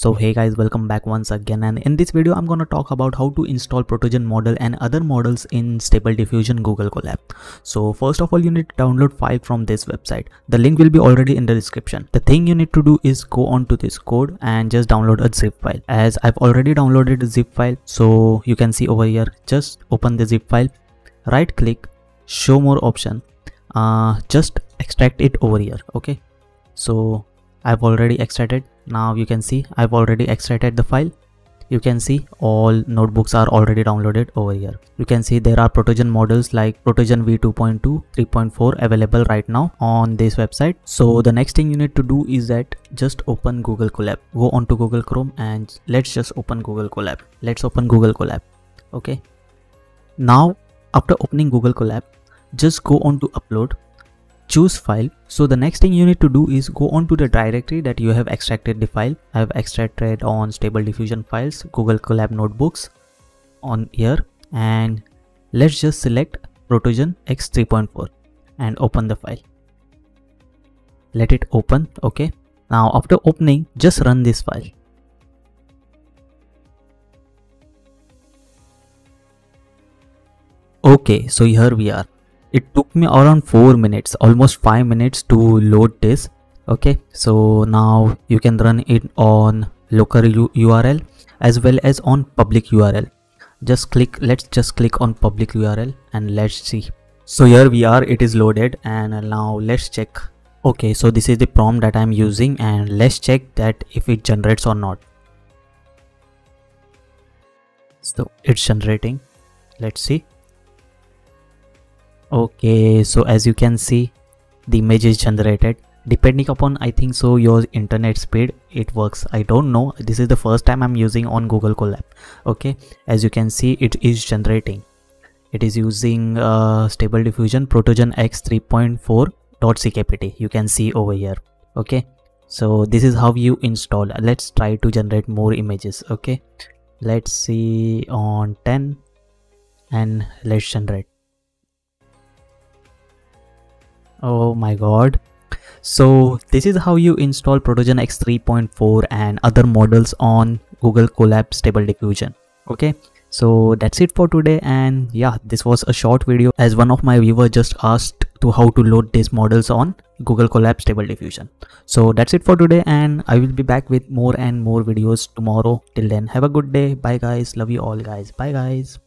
So hey guys welcome back once again and in this video I'm gonna talk about how to install Protogen model and other models in Stable Diffusion Google Colab. So first of all you need to download file from this website. The link will be already in the description. The thing you need to do is go on to this code and just download a zip file. As I've already downloaded a zip file so you can see over here just open the zip file right click show more option uh, just extract it over here okay so I've already extracted. Now you can see I've already extracted the file. You can see all notebooks are already downloaded over here. You can see there are protogen models like protogen v2.2 3.4 available right now on this website. So the next thing you need to do is that just open google colab go on to google chrome and let's just open google colab let's open google colab okay. Now after opening google colab just go on to upload choose file. So the next thing you need to do is go on to the directory that you have extracted the file. I have extracted on stable diffusion files google colab notebooks on here. And let's just select protogen x 3.4 and open the file. Let it open okay? Now after opening just run this file. Okay so here we are it took me around 4 minutes almost 5 minutes to load this okay? So now you can run it on local url as well as on public url just click let's just click on public url and let's see. So here we are it is loaded and now let's check. Okay so this is the prompt that i'm using and let's check that if it generates or not. So it's generating. Let's see okay so as you can see the image is generated. Depending upon i think so your internet speed it works. I don't know. This is the first time i'm using on google colab okay as you can see it is generating. It is using uh, stable diffusion protogen x 3.4 .ckpt you can see over here. Okay so this is how you install. Let's try to generate more images. Okay let's see on 10 and let's generate oh my god. So this is how you install protogen x 3.4 and other models on google colab stable diffusion. Okay? So that's it for today and yeah this was a short video as one of my viewers just asked to how to load these models on google colab stable diffusion. So that's it for today and i will be back with more and more videos tomorrow. Till then have a good day. Bye guys. Love you all guys. Bye guys